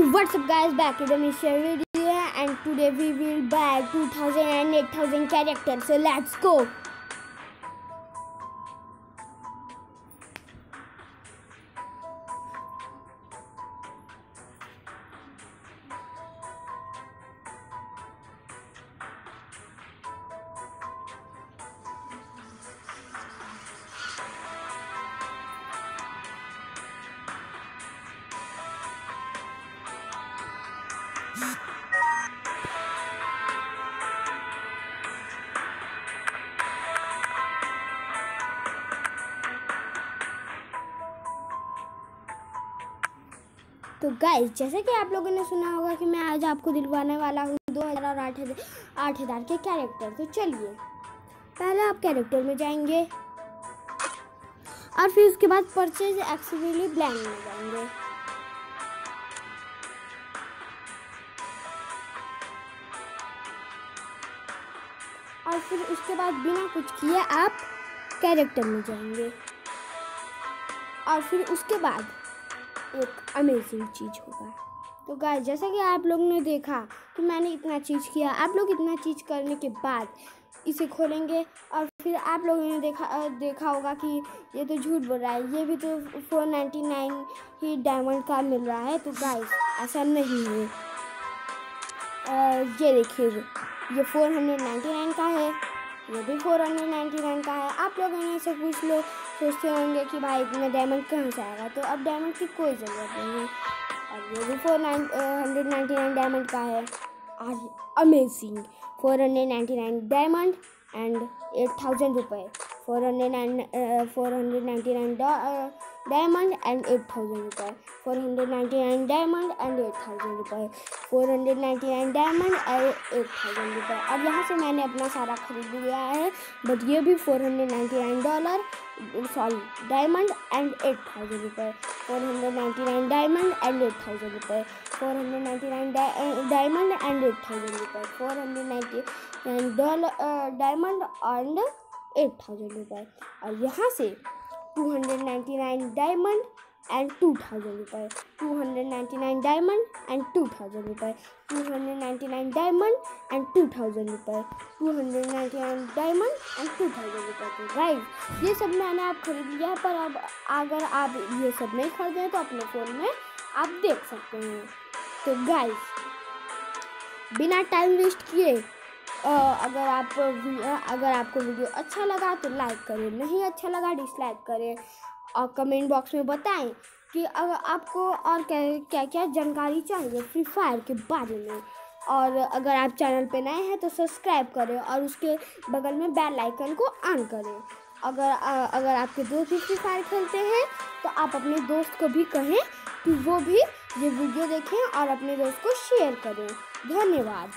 What's up guys? Back to the mystery video and today we will buy 2000 and 8000 characters. So let's go तो guys जैसे कि आप लोगों ने सुना होगा कि मैं आज आपको दिलवाने वाला हूँ दो हज़ार और आठ हज़ार आठ हज़ार के कैरेक्टर तो चलिए, पहले आप कैरेक्टर में जाएँगे और फिर उसके बाद परचेज एक्सीली ब्लैंक में जाएँगे। और फिर उसके बाद बिना कुछ किए आप कैरेक्टर में जाएँगे। और फिर उसके बाद एक अमेजिंग चीज़ होगा। तो गाय जैसा कि आप लोगों ने देखा कि मैंने इतना चीज़ किया, आप लोग इतना चीज़ करने के बाद इसे खोलेंगे और फिर आप लोगों ने देखा देखा होगा कि ये तो झूठ बोल रहा है, ये भी तो फोर नाइन्टी नाइन ही डायमंड का मिल रहा है। तो गाय ऐसा नहीं है। ये देखिए, ये फोर हंड्रेड नाइन्टी नाइन का है। ये भी फोर हंड्रेड नाइन्टी नाइन का है। आप लोग से कुछ लोग सोचते होंगे कि भाई इतना डायमंड कहाँ से आएगा? तो अब डायमंड की कोई ज़रूरत नहीं है। और ये भी four hundred ninety nine diamond का है। आज amazing four hundred ninety nine diamond and eight thousand रुपये। Four hundred nine four hundred ninety nine diamond and eight thousand रुपये four hundred ninety nine diamond and eight thousand रुपये अब यहाँ से मैंने अपना सारा खरीद लिया है बट ये भी four hundred ninety nine dollar sorry diamond and eight thousand रुपये four hundred ninety nine diamond and eight thousand रुपये four hundred ninety nine diamond and eight thousand रुपये four hundred ninety nine dollar diamond and eight thousand रुपये और यहाँ से two hundred ninety nine diamond and two thousand रुपये two hundred ninety nine diamond and two thousand रुपये two hundred ninety nine diamond and two thousand रुपये two hundred ninety nine diamond and two thousand रुपये तो guys ये सब मैंने आप खरीद लिया, पर अब अगर आप ये सब नहीं खरीदें तो अपने फ़ोन में आप देख सकते हैं। तो गाइस बिना टाइम वेस्ट किए अगर आप अगर आपको वीडियो अच्छा लगा तो लाइक करें, नहीं अच्छा लगा, डिसलाइक करें और कमेंट बॉक्स में बताएँ कि अगर आपको और क्या क्या क्या जानकारी चाहिए फ्री फायर के बारे में। और अगर आप चैनल पे नए हैं तो सब्सक्राइब करें और उसके बगल में बेल आइकन को ऑन करें। अगर अगर आपके दोस्त भी फ्री फायर खेलते हैं तो आप अपने दोस्त को भी कहें कि वो भी ये वीडियो देखें और अपने दोस्त को शेयर करें। धन्यवाद।